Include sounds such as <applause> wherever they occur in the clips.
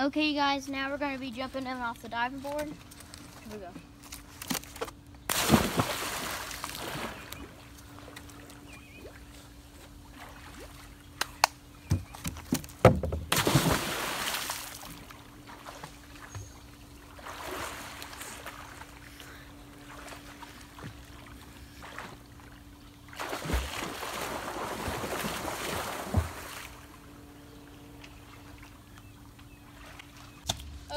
Okay, guys, now we're going to be jumping in off the diving board. Here we go.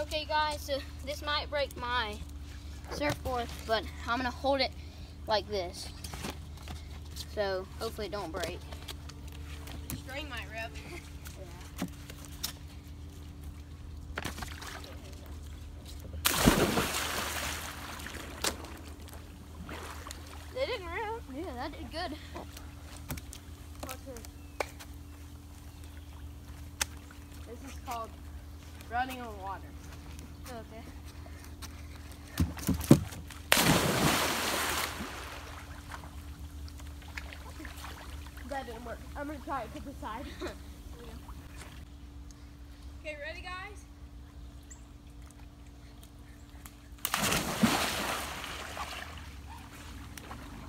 Okay guys, so this might break my surfboard, but I'm gonna hold it like this. So hopefully it don't break. String might rip. They <laughs> didn't rip. Yeah, that did good. This is called running on water. Okay. That didn't work. I'm gonna try it to the side. <laughs> okay, ready guys?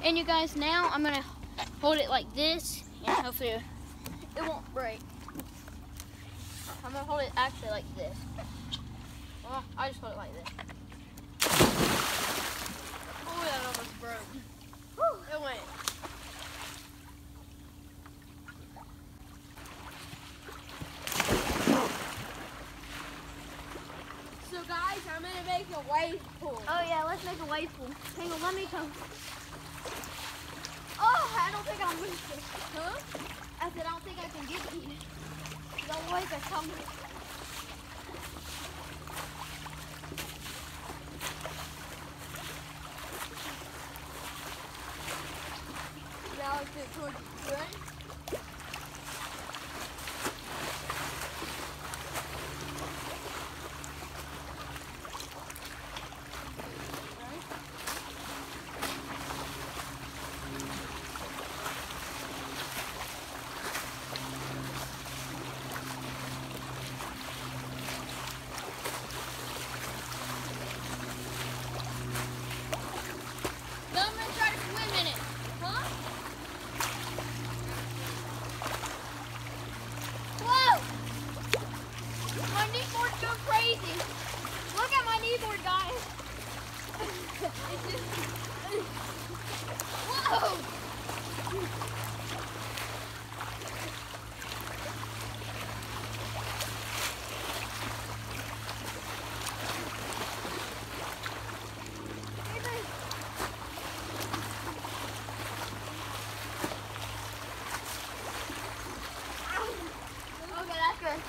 And you guys, now I'm gonna hold it like this, and hopefully it won't break. I'm gonna hold it actually like this. Well, I just hold it like this. Oh, that almost broke. It went. So guys, I'm gonna make a wave pool. Oh yeah, let's make a wave pool. Hang on, let me come. Oh, I don't think I'm it. Huh? I said I don't think I can get you. The waves are Ready? Now I'm gonna try to swim in it. Huh? Whoa! My kneeboard's going crazy. Look at my kneeboard, guys. It's just... Whoa! Okay, that's good.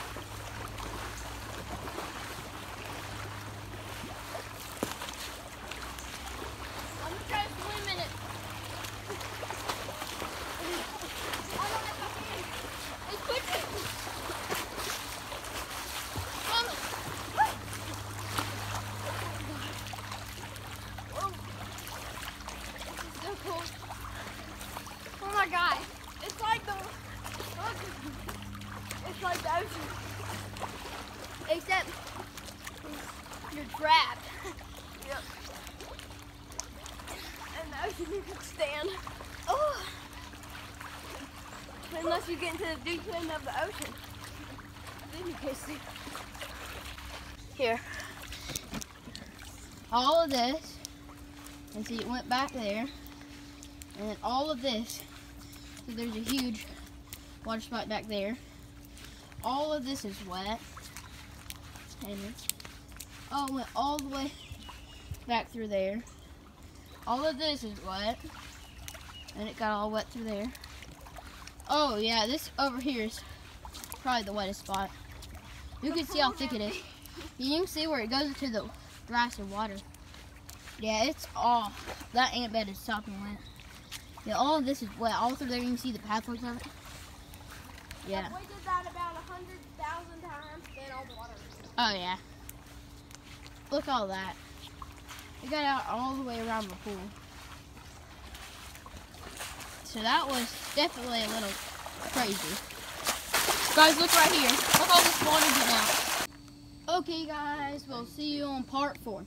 I'm gonna try to swim in it. I don't know if I can. It's pushing. Um, this is so cool. Oh my god. It's like the. Look. It's like the ocean. Except you're trapped. <laughs> Yep. And the ocean you can stand. Oh. Unless you get into the deep end of the ocean. Then you can see. Here. All of this, and see it went back there, and then all of this, so there's a huge water spot back there. All of this is wet, and oh, it went all the way back through there. All of this is wet, and it got all wet through there. Oh yeah, this over here is probably the wettest spot. You can see how thick it is. You can see where it goes into the grass and water. Yeah, it's all, that ant bed is sopping wet. Yeah, all of this is wet. All through there, you can see the pathways of it. Yeah. We did that about a hundred thousand times. Then all the water. Oh, yeah. Look all that. It got out all the way around the pool. So that was definitely a little crazy. Guys, look right here. Look all this water getting out. Okay, guys, we'll see you on part four.